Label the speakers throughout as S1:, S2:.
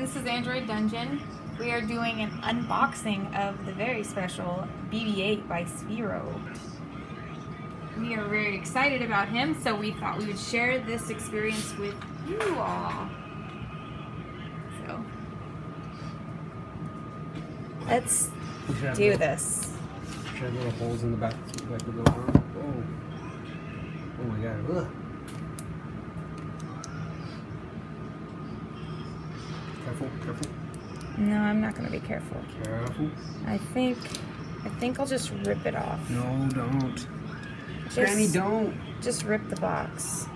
S1: this is Android Dungeon. We are doing an unboxing of the very special BB-8 by Sphero. We are very excited about him, so we thought we would share this experience with you all. So, let's do this.
S2: Should have little holes in the back, little. Oh, oh my god! Ugh. Careful, careful,
S1: No, I'm not gonna be careful.
S2: careful.
S1: I think, I think I'll just rip it off.
S2: No, don't.
S1: Just-
S2: Granny, don't.
S1: Just rip the box.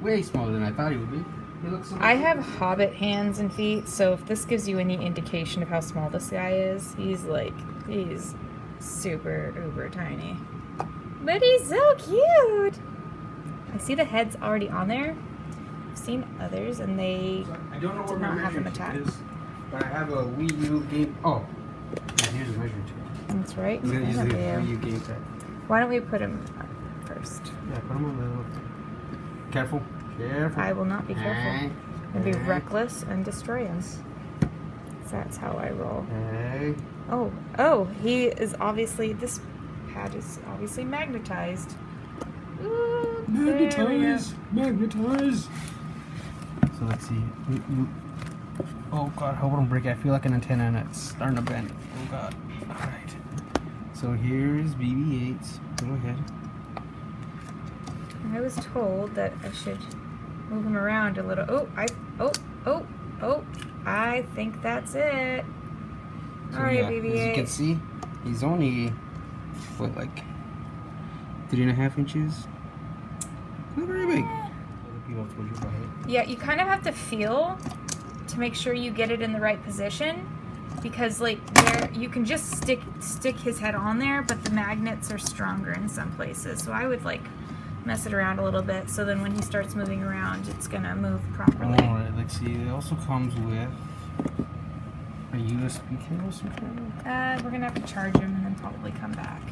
S2: Way smaller than I thought he would be. He looks so
S1: I have hobbit hands and feet, so if this gives you any indication of how small this guy is, he's like, he's super uber tiny. But he's so cute! I see the head's already on there. I've seen others and they,
S2: I don't know
S1: did not have them attached.
S2: is, but I have a Wii U game. Oh, yeah, here's a measuring tape.
S1: that's right.
S2: I'm gonna use the
S1: in front of
S2: Wii. U game tape.
S1: Why don't we put him up first?
S2: Yeah, put them on the little. Careful, careful.
S1: I will not be careful.
S2: Hey,
S1: I'll be
S2: hey,
S1: reckless and destroy us. That's how I roll.
S2: Hey.
S1: Oh, oh, he is obviously, this pad is obviously magnetized. Ooh, there we.
S2: Magnetize, magnetize. So let's see. Oop, oop. Oh god, I hope I don't break it. I feel like an antenna and it's starting to bend. Oh god. Alright. So here's BB-8's little head.
S1: I was told that I should move him around a little. Oh, I, oh, oh, oh, I think that's it.
S2: So
S1: All right,
S2: yeah, as you can see, he's only, what, like, three and a half inches? Not very big. Other people have told you about it.
S1: Yeah, you kind of have to feel to make sure you get it in the right position because like there you can just stick stick his head on there, but the magnets are stronger in some places. So I would like mess it around a little bit so then when he starts moving around, it's going to move properly.
S2: Alright, let's see. It also comes with a USB cable sometimes.
S1: Uh, we're gonna have to charge him and then probably come back.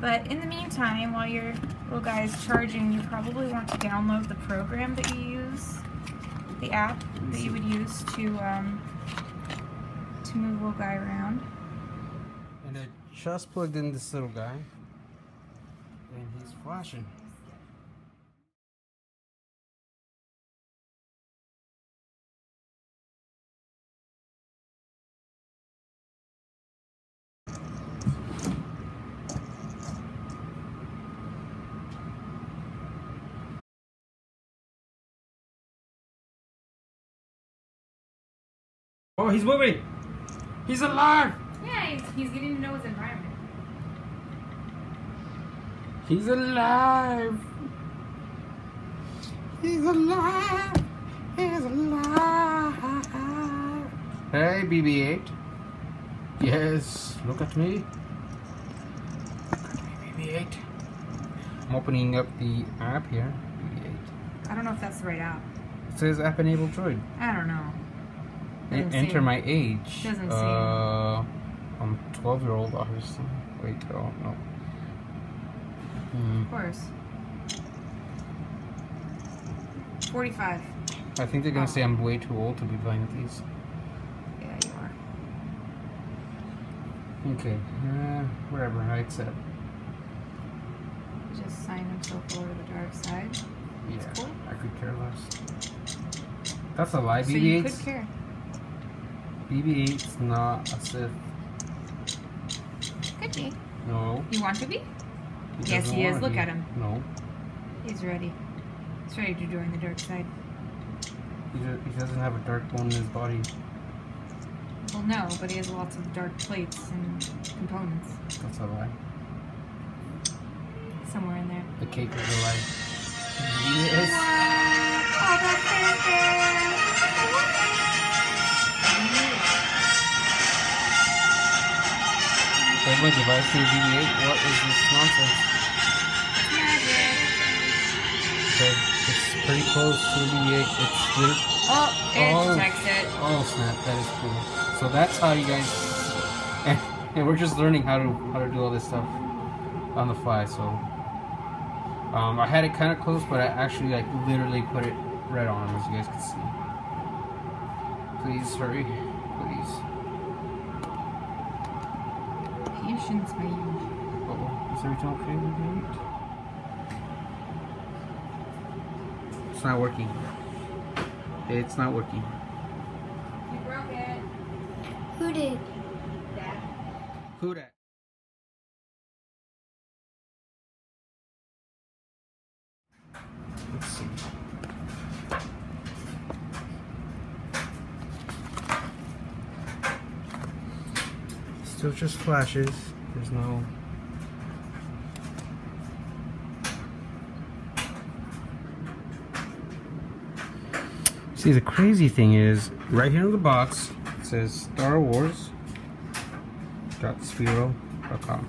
S1: But in the meantime, while your little guy is charging, you probably want to download the program that you use, the app that you would use to um, to move little guy around.
S2: And I just plugged in this little guy. And he's flashing. Oh, he's moving! He's alive!
S1: Yeah, he's, he's getting to know his environment.
S2: He's alive! He's alive! He's alive! Hey, BB-8. Yes, look at me. Look at me, BB-8. I'm opening up the app here. BB-8.
S1: I don't know if that's the right app.
S2: It says app enabled droid.
S1: I don't know. Doesn't
S2: enter
S1: seem-
S2: my age.
S1: doesn't
S2: uh, I'm 12 year old, obviously. Wait, oh, no. Hmm.
S1: Of course. 45.
S2: I think they're gonna
S1: Oh.
S2: say I'm way too old to be playing with these.
S1: Yeah, you are.
S2: Okay, uh, whatever, I accept.
S1: Just sign himself over to the dark side.
S2: Yeah,
S1: cool.
S2: I could care less. That's a lie,
S1: So you could care.
S2: BB-8's not a Sith.
S1: Could be.
S2: No.
S1: You want to be?
S2: he
S1: Yes, he is. Look
S2: be.
S1: at him.
S2: No,
S1: He's ready. He's ready to join the dark side.
S2: he, do- he doesn't have a dark bone in his body.
S1: Well, no, but he has lots of dark plates and components
S2: That's a lie.
S1: somewhere in there.
S2: The cake is a lie. Yes.
S1: Oh,
S2: my device to BB-8. What is this nonsense? Okay, it's pretty close to BB-8. It's lit-
S1: Oh, it
S2: Oh.
S1: detects it.
S2: Oh snap, that is cool. So that's how you guys Yeah, we're just learning how to how to do all this stuff on the fly. So um, I had it kind of close, but I actually like literally put it right on him, as you guys can see. Please hurry, please.
S1: Patience, baby.
S2: Uh-oh. Is everything okay with it? It's not working. It's not working.
S1: You broke it.
S3: Who did?
S1: Dad.
S2: Who that? Let's see. Still just flashes. There's no. See, the crazy thing is, right here in the box, it says Star Wars www.sphero.com.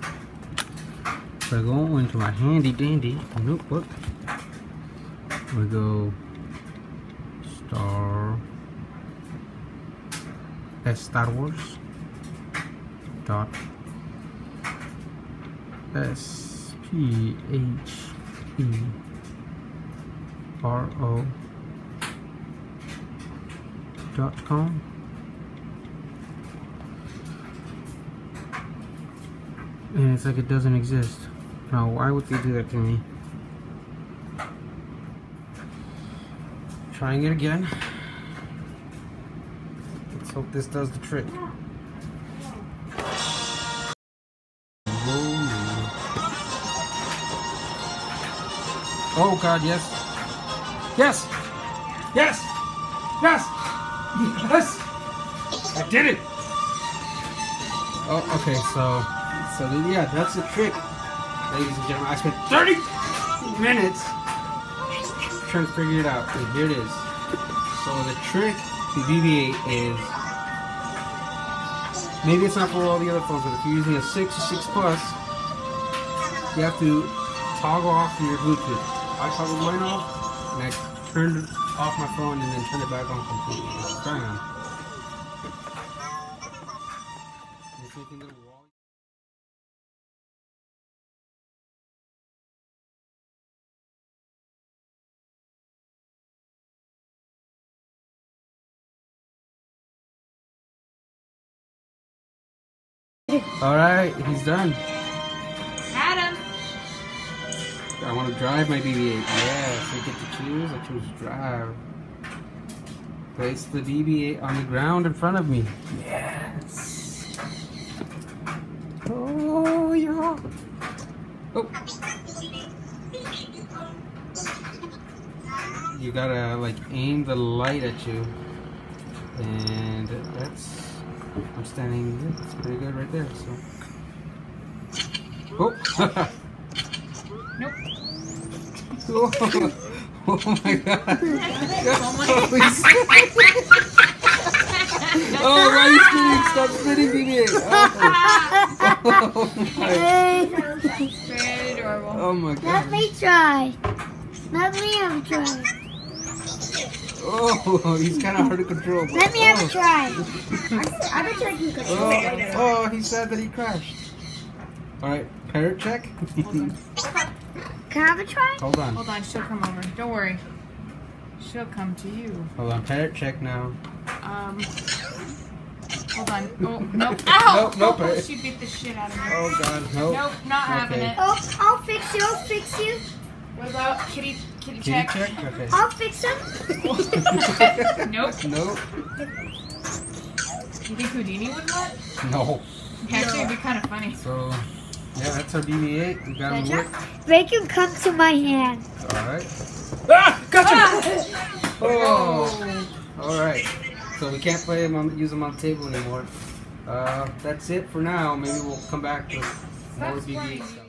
S2: So I go into my handy dandy notebook. We go Star S Star Wars dot S P H E R O dot com. And it's like it doesn't exist. Now, why would they do that to me? Trying it again. Let's hope this does the trick. Oh god, yes. Yes! Yes! Yes! Yes! I did it! Oh, okay, so, so yeah, that's the trick, ladies and gentlemen. I spent 30 minutes trying to figure it out, and here it is. So the trick to BB-8 is, maybe it's not for all the other phones, but if you're using a 6 or 6 Plus, you have to toggle off your Bluetooth. I toggled mine off, and I turned off my phone and then turned it back on completely. Wall- All right, he's done. I want to drive my BB-8. Yes, I get to choose. I choose drive. Place the BB-8 on the ground in front of me. Yes. Oh yeah. Oh. You gotta like aim the light at you, and that's. I'm standing. That's pretty good right there. So. Oh. Oh, oh my god. Oh, why are you spinning? Stop spinning, BB. Oh. oh my.
S1: Very adorable.
S2: Oh my god.
S3: Let me try. Let me have a try.
S2: Oh, oh he's kind of hard to control. but-
S3: Let me have a
S2: oh.
S3: try. I bet you can control
S2: Oh, oh, he said that he crashed. All right, parrot check.
S3: Can I have a try?
S2: Hold on,
S1: Hold on, she'll come over. Don't worry. She'll come to you.
S2: hold on. Parrot check now.
S1: Um. Hold on. Oh, nope. Ow!
S2: Nope, nope.
S1: Oh, she beat the shit out of me.
S2: Oh god, no.
S1: Nope, not having
S2: Okay.
S1: it.
S3: Oh, I'll fix you. I'll fix you.
S1: What about kitty kitty
S2: Kitty
S1: check?
S2: check. Okay.
S3: I'll fix him.
S1: Nope.
S2: Nope.
S1: You think Houdini would let?
S2: No.
S1: Actually, it'd be kind of funny.
S2: So, yeah, that's our BB-8. We got him to work.
S3: Make him come to my hand.
S2: All right. Ah, gotcha. Oh. All right. So we can't play him on, use him on the table anymore. Uh, that's it for now. Maybe we'll come back with more
S1: That's funny.
S2: BB-8 stuff.